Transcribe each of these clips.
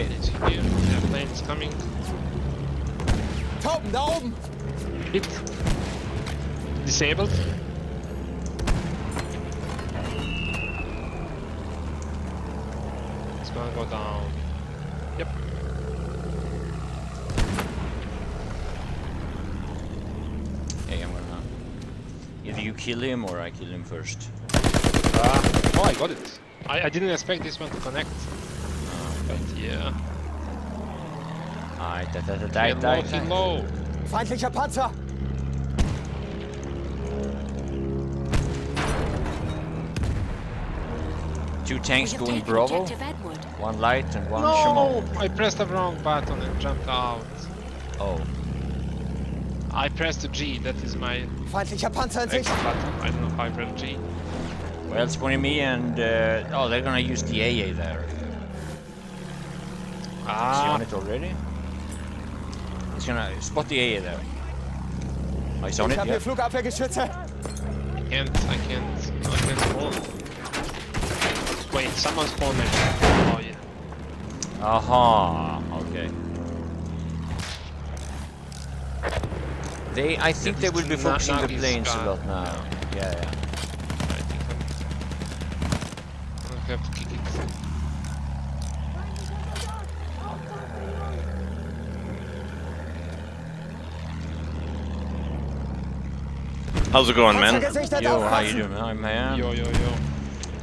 I... Is plane is coming. Tauben, da oben! Hit. Disabled. It's gonna go down. Yep. Hey, I'm gonna... Either you kill him or I kill him first. Uh, oh, I got it. I, I didn't expect this one to connect. But yeah. Alright, die, die, die, Get die, low, die. get. Feindlicher Panzer! Two tanks going Bravo. One light and one No! Shimon. I pressed the wrong button and jumped out. Oh. I pressed the G, that is my Feindlicher Panzer in X Sicht! button. I don't know if I pressed G. Well, it's only me and... Uh, oh, they're gonna use the AA there. Is he on Ah, it already? He's gonna spot the AA there. Oh, he's on Ich it, habe yeah. Flugabwehrgeschütze! I can't, I can't, I can't spawn. Wait, someone spawned me. Oh yeah. Aha, okay. They, I think they will be focusing the planes a lot now. Yeah, yeah. I think I'm... I have to kick it. How's it going, man? gesichtet, Yo, how you doing? Hi, man. Yo, yo, yo.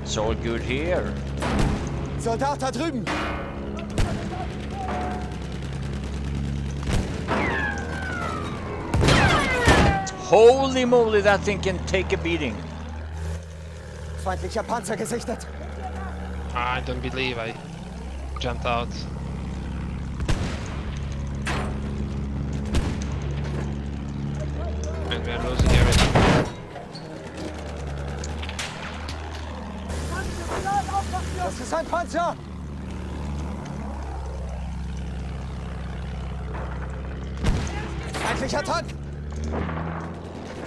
It's all good here. Soldat da drüben! Holy moly, that thing can take a beating. Feindlicher Panzer gesichtet! I don't believe I jumped out. And we are losing everything. Das ist ein Panzer! Feindlicher Tank!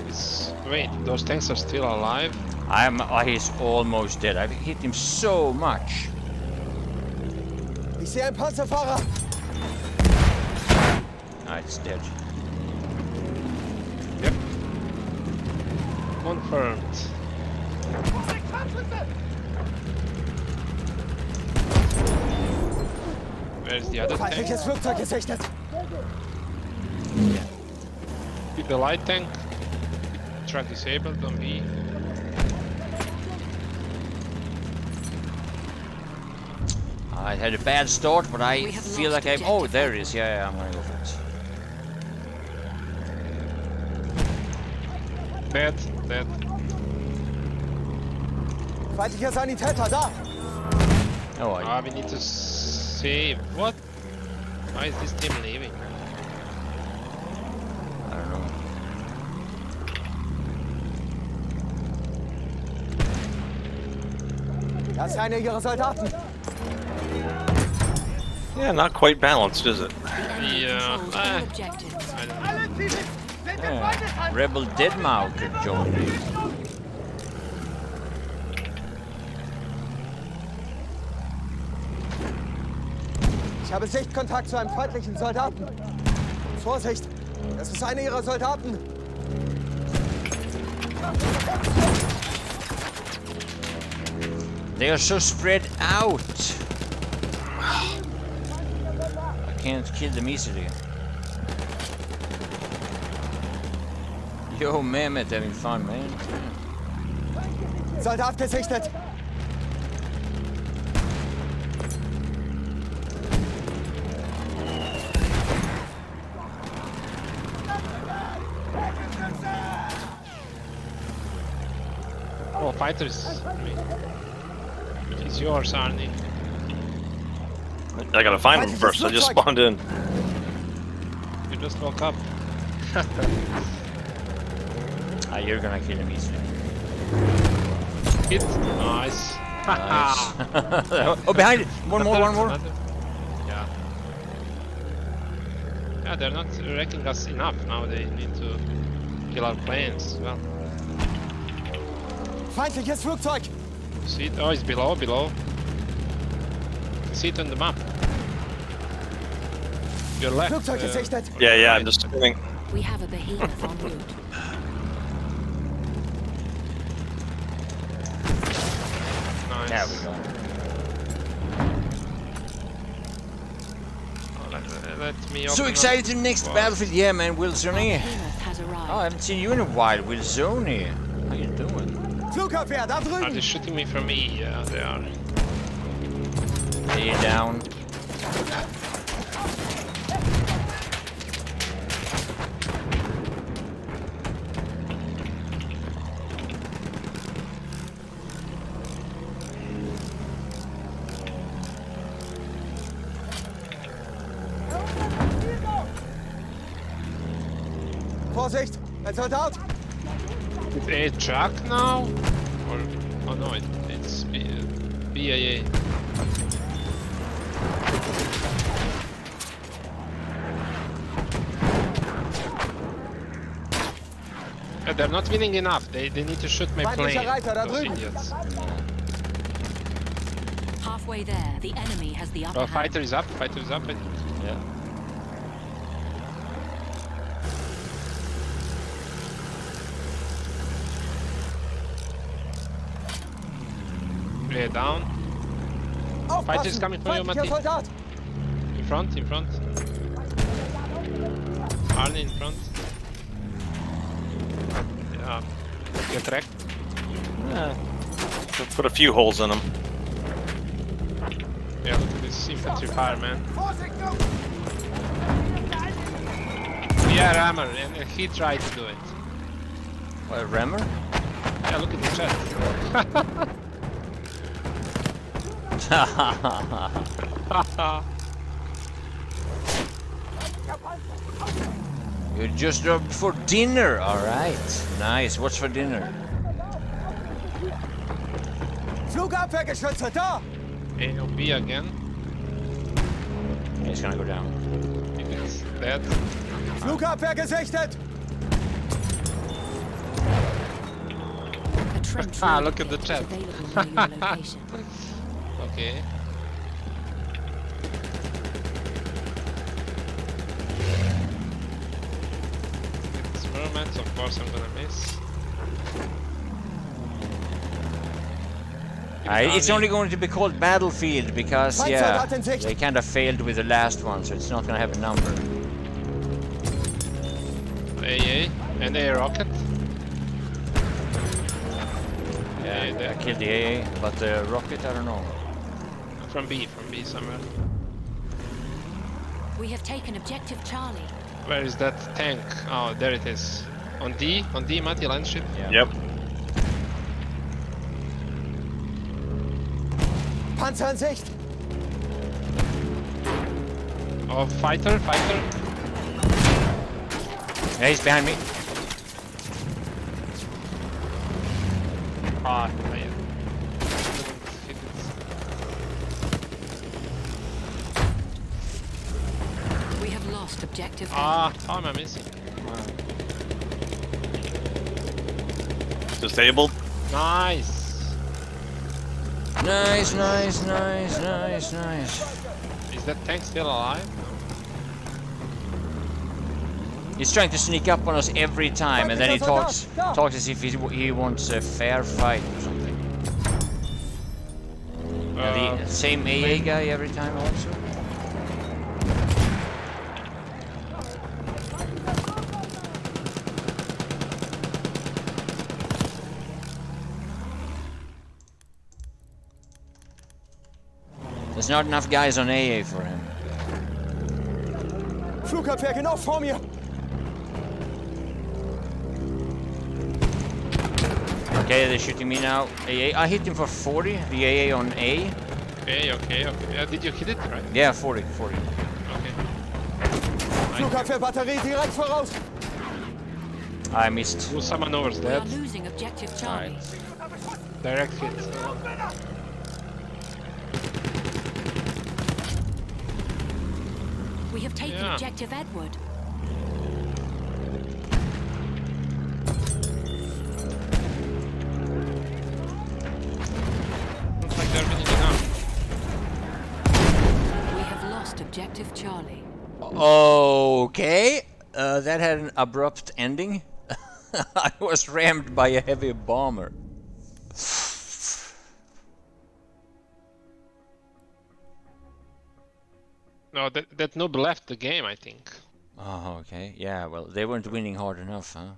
It's... Wait, those tanks are still alive? I'm, oh, he's almost dead. I've hit him so much. Ich sehe einen Panzerfahrer! Ah, it's dead. Yep. Confirmed. Where's the other tank? Feindliches Flugzeug gesichtet! With the light tank. Truck disabled on B. I had a bad start, but I feel like I'm... Oh, objective there it is. Yeah, yeah, I'm gonna go for it. Dead, dead. Feindlicher Sanitäter, da! Oh, I, Ah, we need to save. What? Why is this team leaving? I don't know. Das ist einer ihrer Soldaten! Yeah, not quite balanced, is it? Yeah. Controls ah. I don't. Yeah. Rebel Deadmau could join Ich habe Sichtkontakt zu einem feindlichen Soldaten. Vorsicht! Das ist einer ihrer Soldaten! They are so spread out. I can't kill them easily. Yo, Mehmet having fun, man. Soldat gesichtet! Fighters. It's yours, Arnie. I gotta find him first. I just spawned in. You just woke up. Ah, you're gonna kill him easily. Hit. Nice. Nice. oh, behind it! One more, one more. Yeah. Yeah, they're not wrecking us enough now. They need to kill our planes. Well, Feindliches Flugzeug! see it? Oh, it's below, below. See it on the map. Your left. Flugzeug uh, gesichtet. or Yeah, yeah. I'm just spinning. We have a behemoth on route. Nice. There we go. Oh, let, let me So excited to next Wow. battlefield. Yeah, man, Wilsoni. Behemoth. Oh, I haven't seen you in a while, Wilsoni. How you doing? Flugabwehr, da Are ah, they shooting me from E? Yeah, they are. Stay down. Vorsicht, er ein Soldat. Is it a truck now? Or oh no, it, it's B, BAA. Uh, they're not winning enough. They they need to shoot my plane. Those idiots. Halfway there, the enemy has the upper Oh, fighter is up. Fighter is up. Yeah. Player down. Fighters Aufpassen. coming from you, Feindlicher Matti. Soldat. In front. In front. Arne in front. Yeah. Get wrecked. Yeah. Put a few holes in them. Yeah, look at this infantry fire, man. Vorsicht, du. Yeah, Rammer, and and he tried to do it. What, a rammer? Yeah, look at the chat. you just dropped for dinner, alright. Nice, what's for dinner? Flugabwehrgeschütze, da. AOB again. He's gonna go down. It's dead. Flugabwehr gesichtet. Ah, look at the chat. available near your location. Okay. Experiments, of course I'm gonna miss. Uh, it's only going to be called Battlefield because, yeah, Soldat in Sicht. they kind of failed with the last one, so it's not gonna have a number. AA and a rocket. Yeah, Yeah, I killed the AA, but the rocket, I don't know. From B, from B somewhere. We have taken objective Charlie. Where is that tank? Oh, there it is. On D, on D, Matti, land ship. Yeah. Yep. Panzer in Sicht. Oh, fighter, fighter. Yeah, he's behind me. Ah, I didn't hit it. We have lost objective Ah, how am I missing? Disabled. Nice. Nice, nice, nice, nice, nice. Is that tank still alive? He's trying to sneak up on us every time, and then he talks talks as if he, he wants a fair fight or something. Uh, the same AA guy every time also. There's not enough guys on AA for him. Flugabwehr genau vor mir. Okay, they're shooting me now. AA, I hit him for 40. The AA on A. okay, okay, okay. Uh, did you hit it right? Yeah, 40, 40. Okay. Flugabwehrbatterie direkt voraus. I missed. Well, someone over's We are dead. losing objective Charlie. Direct hit. We have taken Yeah. objective Edward. Looks like they're winning enough. We have lost objective Charlie. Okay, uh, that had an abrupt ending. I was rammed by a heavy bomber. No, that, that noob left the game, I think. Oh, okay. Yeah, well, they weren't winning hard enough, huh?